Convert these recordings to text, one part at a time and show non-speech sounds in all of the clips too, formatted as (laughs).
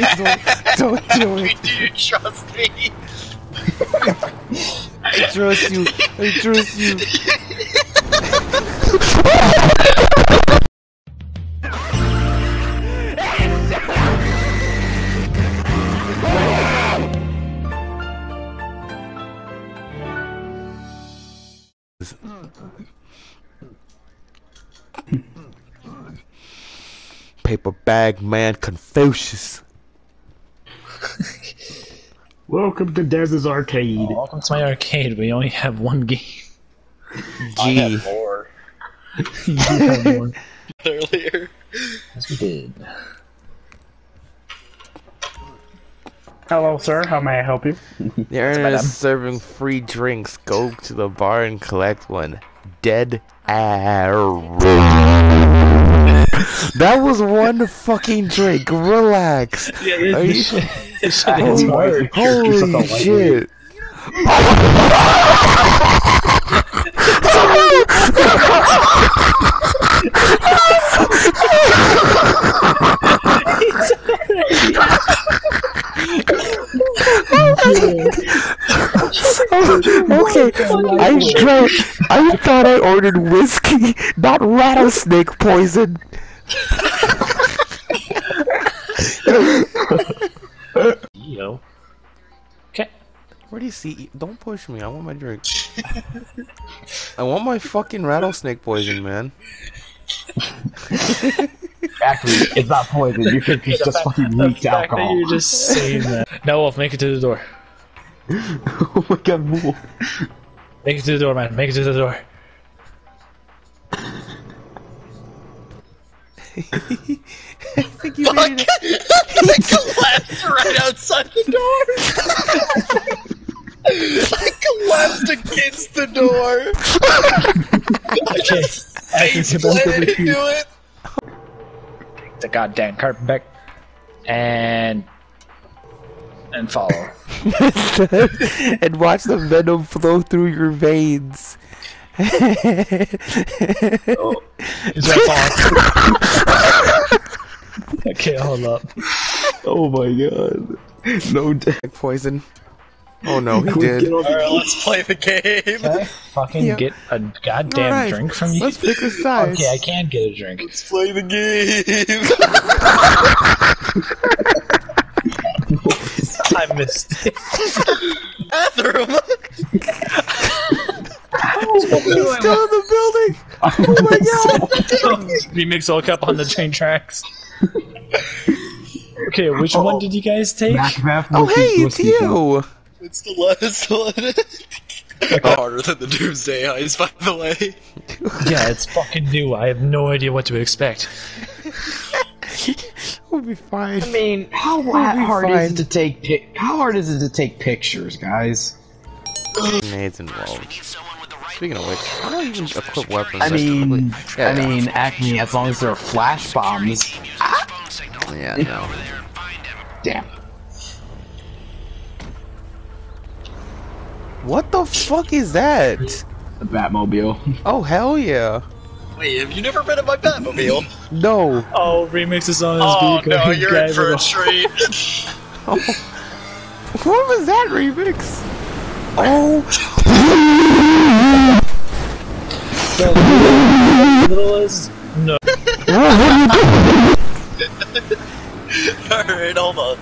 Don't, don't do it. Do (laughs) you trust me? I trust you. I trust you. Paper bag man Confucius. (laughs) Welcome to Dez's Arcade. Oh, welcome to my arcade. We only have one game. I G. have more (laughs) you have more. (laughs) earlier. Yes, we did. Hello, sir. How may I help you? The internet madam. is serving free drinks. Go to the bar and collect one. Dead air. (laughs) That was one fucking drink. Relax. Yeah, Are you- this, (laughs) shit, this shit is Holy, holy shit. I drank. (laughs) I thought I ordered whiskey, not rattlesnake poison. Yo. Okay. Where do you see? Don't push me. I want my drink. I want my fucking rattlesnake poison, man. Actually, it's not poison. You think it's just fucking The weak fact that alcohol. you're just saying that. (laughs) Now, Wolf, make it to the door. (laughs) oh my god, Wolf. Make it to the door, man. Make it to the door. (laughs) I think you made it. (laughs) I collapsed right outside the door. (laughs) I collapsed against the door. I Okay. Face planted into it. the goddamn carpet back. And. And follow. (laughs) and watch the venom flow through your veins. oh, Is that far? (laughs) okay, hold up. Oh my god. No death. Poison. Oh no, he Quick, did. Alright, let's play the game. Can I fucking Yeah. get a goddamn Alright, drink from you? Let's pick a size. Okay, I can't get a drink. Let's play the game. (laughs) I missed it. Bathroom. He's still in the building. Oh my god. (laughs) Remix all up on the train tracks. Okay, which one did you guys take? Macbeth Oh will hey, keep it's you. It's the last one. Oh, harder than the Doomsday Heist, by the way. Yeah, it's fucking new. I have no idea what to expect. (laughs) We'll be fine. I mean, how be hard is it to take pic- How hard is it to take pictures, guys? Grenades involved. Speaking of which, how do I even equip weapons? I mean, Yeah, I mean, Acme, as long as there are flash bombs. yeah, ah! no. Damn. What the fuck is that? The Batmobile. Oh hell yeah. Wait, have you never been in my Batmobile? No. Oh, Remix is on his Oh vehicle. no, you're in driving for a off. treat. What was that remix? Oh, Little is no. Alright, hold on.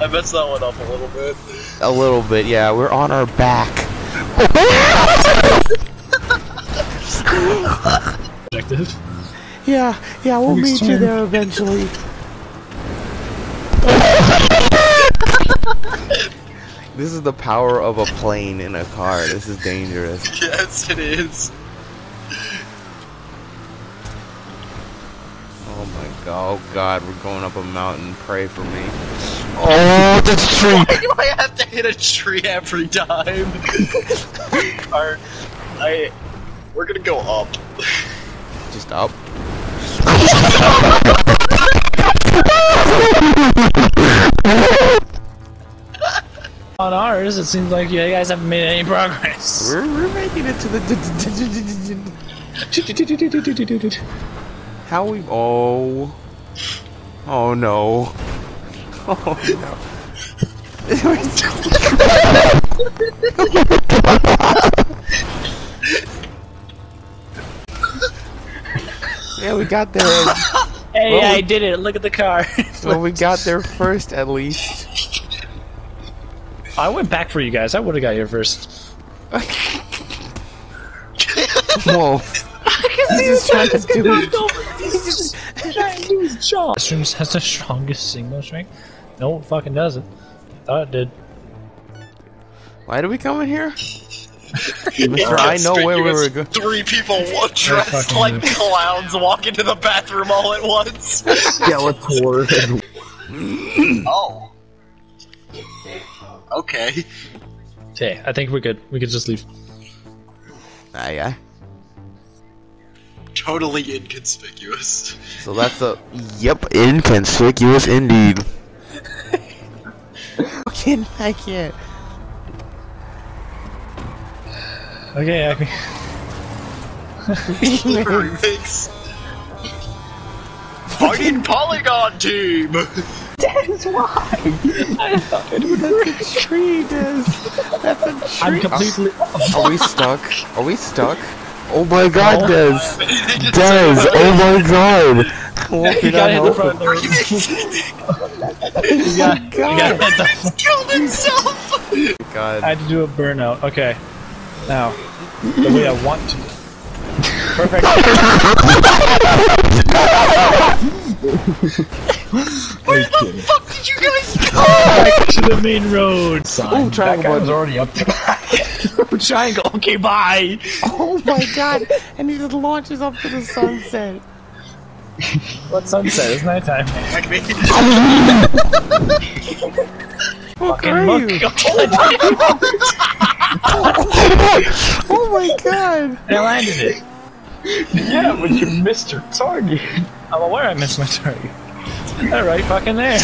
I messed that one up a little bit. a little bit. Yeah, we're on our back. (laughs) (laughs) Objective. Yeah, yeah, we'll meet you there eventually. (laughs) this is the power of a plane in a car. This is dangerous. (laughs) Yes, it is. Oh my god, oh god, we're going up a mountain. Pray for me. Oh, that's true. Why do I have to hit a tree every time? (laughs) Alright, I. We're gonna go up. Just up. (laughs) On ours, it seems like you guys haven't made any progress. We're, we're making it to the. How we? Oh. Oh no. (laughs) Oh, yeah, we (laughs) got there. (laughs) Hey, Well, I we- did it. Look at the car. (laughs) well, we got there first, at least. I went back for you guys. I would have got here first. (laughs) Whoa. He's just trying to do it. Mushrooms has the strongest single strength. No, it fucking doesn't. I thought it did. Why did we come in here? Mister, I know where we were going. Three people wa- dressed like weird. clowns walk into the bathroom all at once. (laughs) Skeletor. (laughs) oh. Okay. Okay, I think we're good. We could just leave. Ah, yeah. Totally inconspicuous. So that's a yep, inconspicuous indeed. (laughs) Fucking I can't. Okay, I can... Remix. Fighting Polygon Team! Tree does. That's a I'm tree. completely. Are we stuck? Are we stuck? Oh my god, No. Des! (laughs) Des! Oh my god! Wolf, You gotta hit the front helping. door. You got, you God. gotta hit the Killed himself! God. I had to do a burnout. Okay. Now, the way I want to. Perfect. (laughs) Where the fuck did you guys go? Back to the main road. Oh, triangle That guy was already up there. (laughs) Triangle. Okay, bye. Oh my god! And he just launches up to the sunset. What sunset? It's nighttime. Like Fucking are look. (laughs) you? (laughs) I Oh my god! They landed it. yeah, but you missed your target. I'm aware I missed my target. All right, fucking there.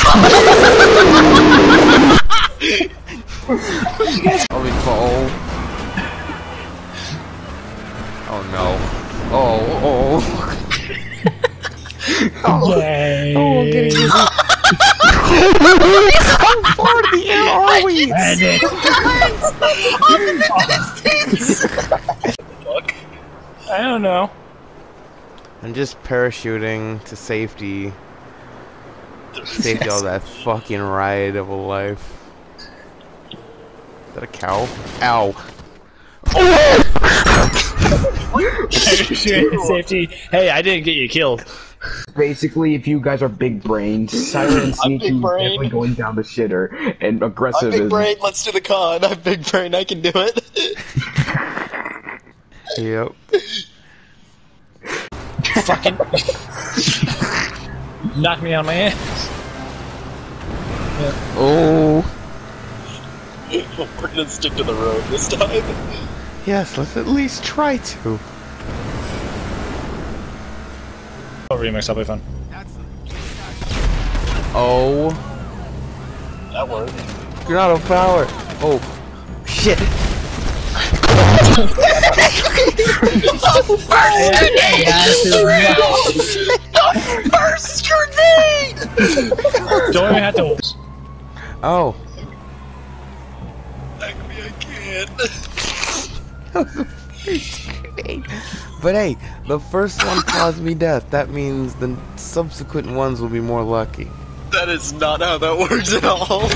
Oh, we fall. Oh no. Oh, oh. (laughs) oh, Yay. oh, I'm getting (laughs) dizzy. How far in the air are we? And it. Fuck. I don't know. I'm just parachuting to safety. Safety all that (laughs) fucking ride of a life. Is that a cow? Ow. Oh! Safety. Hey, I didn't get you killed. Basically, if you guys are big brained, silent and I'm sneaky big is definitely going down the shitter, and I'm aggressive big is brain, let's do the con. I'm big brain, I can do it. Yep. Fucking. Knock me on my ass. Oh. We're gonna stick to the road this time. Yes, let's at least try to. Oh, remix, that'll be fun. Oh. That worked. You're out of power. Oh. Shit. First (laughs) grenade! Don't even have to. Oh. But hey, the first one caused me death. That means the subsequent ones will be more lucky. That is not how that works at all.